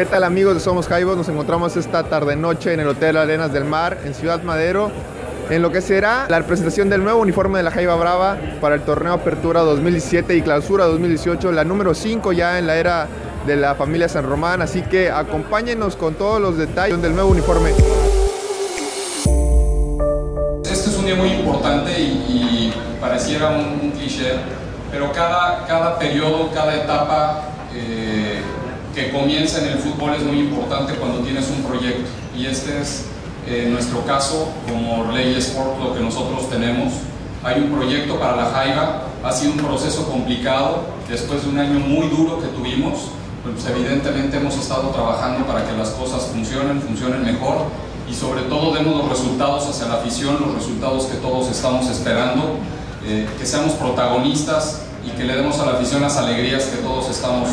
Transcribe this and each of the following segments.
¿Qué tal amigos de Somos Jaibos? Nos encontramos esta tarde-noche en el Hotel Arenas del Mar en Ciudad Madero en lo que será la presentación del nuevo uniforme de la Jaiba Brava para el torneo Apertura 2017 y Clausura 2018, la número 5 ya en la era de la familia San Román, así que acompáñenos con todos los detalles del nuevo uniforme. Este es un día muy importante y, pareciera un, cliché, pero cada, cada periodo, cada etapa eh, que comienza en el fútbol es muy importante cuando tienes un proyecto. Y este es en nuestro caso, como Ley Sport, lo que nosotros tenemos, hay un proyecto para la Jaiba, ha sido un proceso complicado, después de un año muy duro que tuvimos, pues evidentemente hemos estado trabajando para que las cosas funcionen, funcionen mejor y sobre todo demos los resultados hacia la afición, los resultados que todos estamos esperando, eh, que seamos protagonistas y que le demos a la afición las alegrías que todos estamos,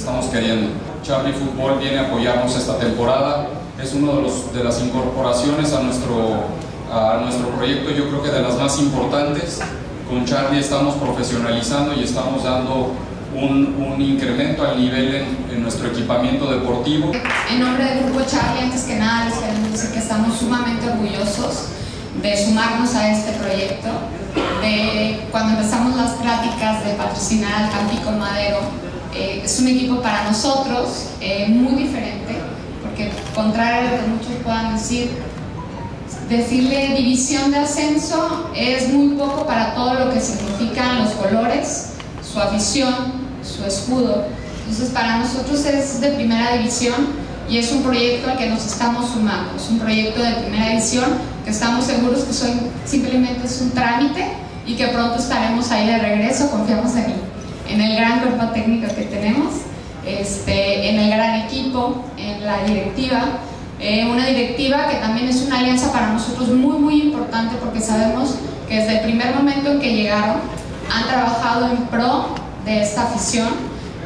estamos queriendo. Charlie Fútbol viene a apoyarnos esta temporada, es una de, de las incorporaciones a nuestro, a nuestro proyecto, yo creo que de las más importantes. Con Charlie estamos profesionalizando y estamos dando un, un incremento al nivel en, en, nuestro equipamiento deportivo. En nombre del Grupo Charlie, antes que nada les queremos decir que estamos sumamente orgullosos de sumarnos a este proyecto. De cuando empezamos las pláticas de patrocinar al Tampico Madero, eh, es un equipo para nosotros eh, muy diferente porque contrario a lo que muchos puedan decir, decirle división de ascenso es muy poco para todo lo que significan los colores, su afición, su escudo. Entonces para nosotros es de primera división y es un proyecto al que nos estamos sumando. Es un proyecto de primera división que estamos seguros que son, simplemente es un trámite y que pronto estaremos ahí de regreso. Confiamos en, en el gran cuerpo técnico que tenemos este, en el gran equipo, en la directiva. Eh, una directiva que también es una alianza para nosotros muy, muy importante porque sabemos que desde el primer momento en que llegaron han trabajado en pro de esta afición,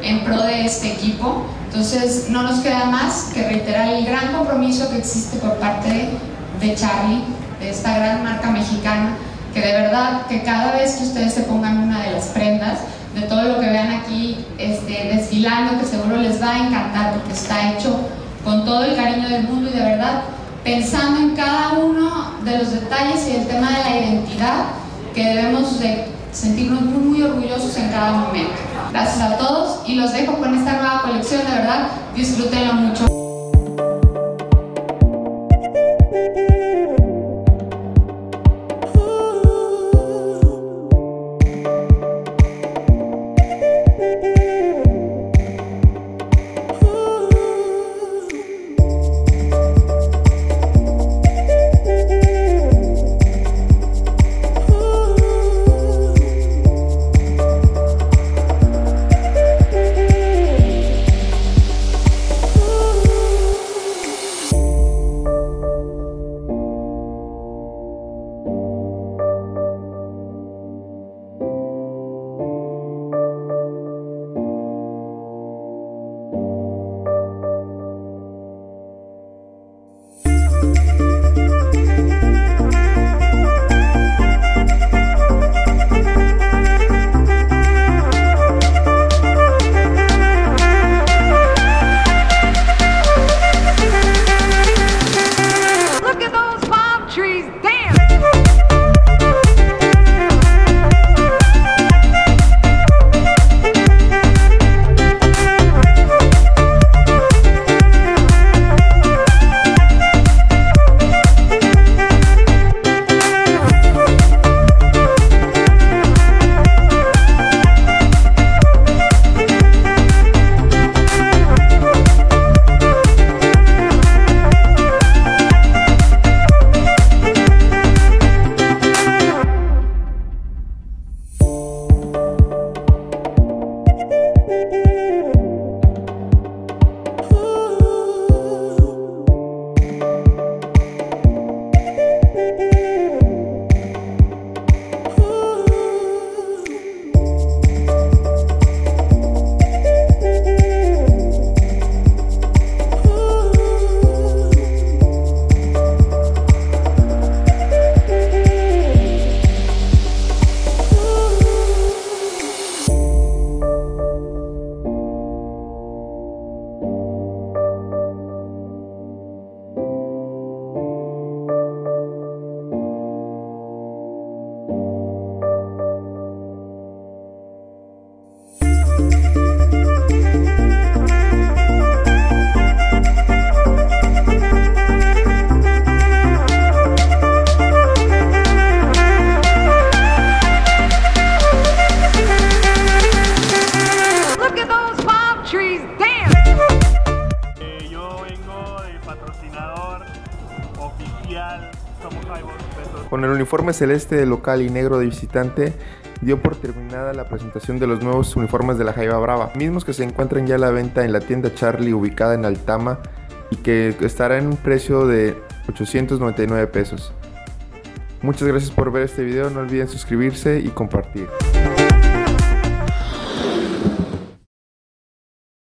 en pro de este equipo. Entonces no nos queda más que reiterar el gran compromiso que existe por parte de Charlie, de esta gran marca mexicana, que de verdad que cada vez que ustedes se pongan una de las prendas, de todo lo que vean aquí este, desfilando, que seguro les va a encantar porque está hecho con todo el cariño del mundo y de verdad pensando en cada uno de los detalles y el tema de la identidad que debemos de sentirnos muy, muy orgullosos en cada momento. Gracias a todos y los dejo con esta nueva colección, de verdad, disfrútenlo mucho. Con el uniforme celeste de local y negro de visitante, dio por terminada la presentación de los nuevos uniformes de la Jaiba Brava, mismos que se encuentran ya a la venta en la tienda Charlie ubicada en Altama y que estará en un precio de 899 pesos. Muchas gracias por ver este video, no olviden suscribirse y compartir.